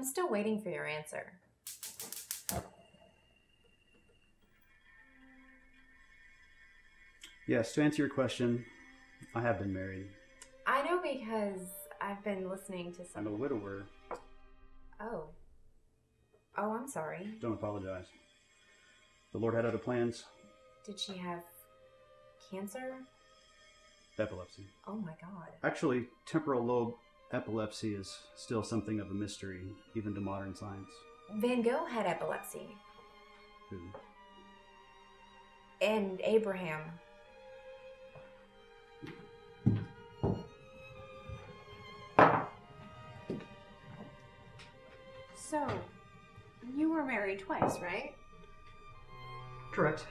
I'm still waiting for your answer. Yes, to answer your question, I have been married. I know because I've been listening to some. I'm a widower. Oh. Oh, I'm sorry. Don't apologize. The Lord had other plans. Did she have cancer? Epilepsy. Oh my god. Actually, temporal lobe epilepsy is still something of a mystery, even to modern science. Van Gogh had epilepsy. Who? And Abraham. So, you were married twice, right? Correct.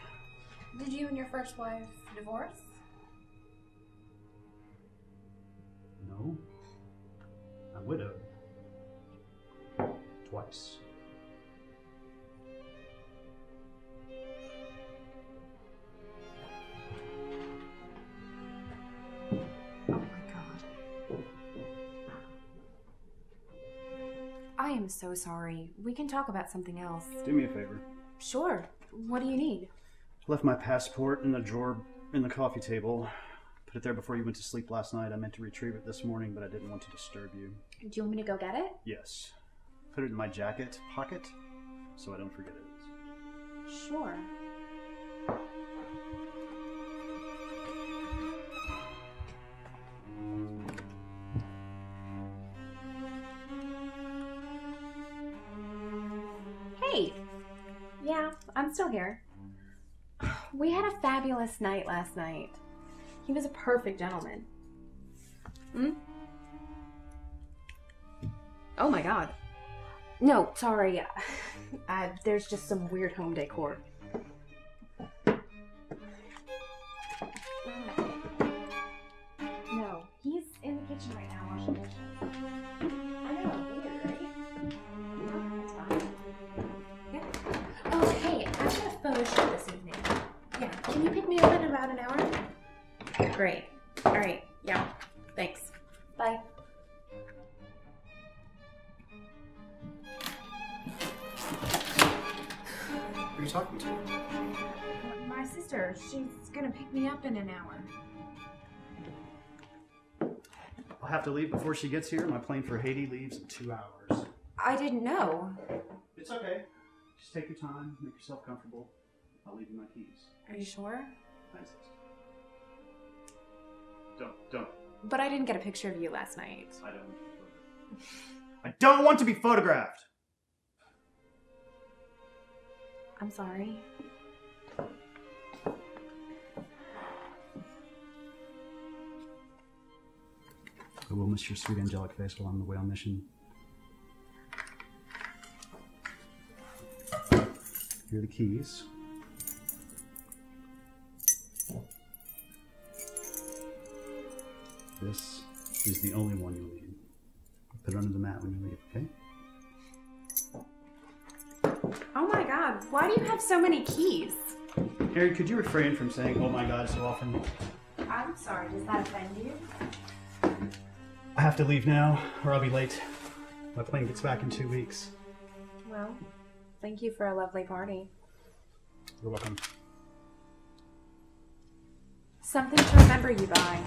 Did you and your first wife divorce? Twice. Oh my god. I am so sorry. We can talk about something else. Do me a favor. Sure. What do you need? Left my passport in the drawer in the coffee table. Put it there before you went to sleep last night. I meant to retrieve it this morning, but I didn't want to disturb you. Do you want me to go get it? Yes. Put it in my jacket pocket so I don't forget it. Sure. Hey! Yeah, I'm still here. We had a fabulous night last night. He was a perfect gentleman. Hmm? Oh my god. No, sorry. Uh, there's just some weird home decor. No, he's in the kitchen right now washing dishes. Up in an hour. I'll have to leave before she gets here. My plane for Haiti leaves in two hours. I didn't know. It's okay. Just take your time, make yourself comfortable. I'll leave you my keys. Are you sure? Insist. Don't, don't. But I didn't get a picture of you last night. I don't. I don't want to be photographed. I'm sorry. I will miss your sweet angelic face while I'm away on mission. Here are the keys. This is the only one you'll need. Put it under the mat when you leave, okay? Oh my god, why do you have so many keys? Harry, could you refrain from saying, oh my god, so often? I'm sorry, does that offend you? I have to leave now, or I'll be late. My plane gets back in two weeks. Well, thank you for a lovely party. You're welcome. Something to remember you by.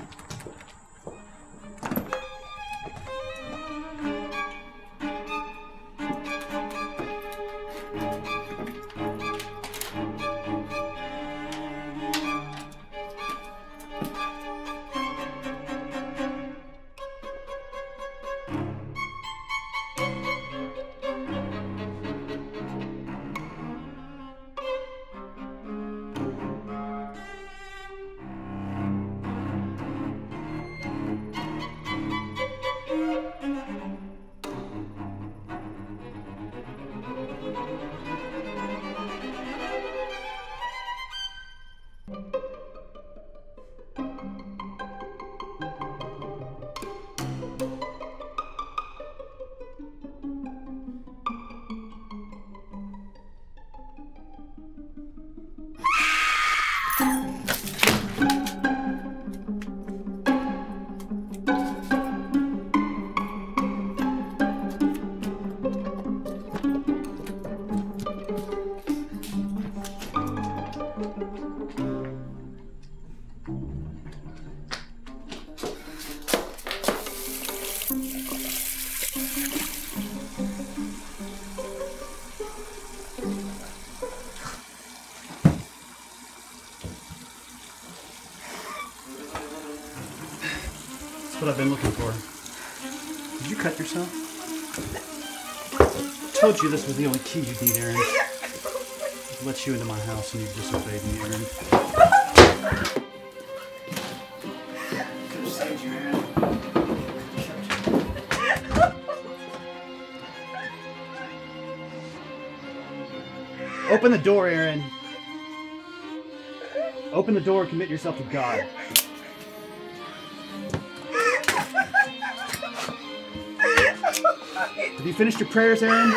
What I've been looking for. Did you cut yourself? I Told you this was the only key you need, Aaron. I've let you into my house and you disobeyed me, Aaron. Could have saved you, Aaron. Open the door, Aaron. Open the door and commit yourself to God. Have you finished your prayers, Aaron?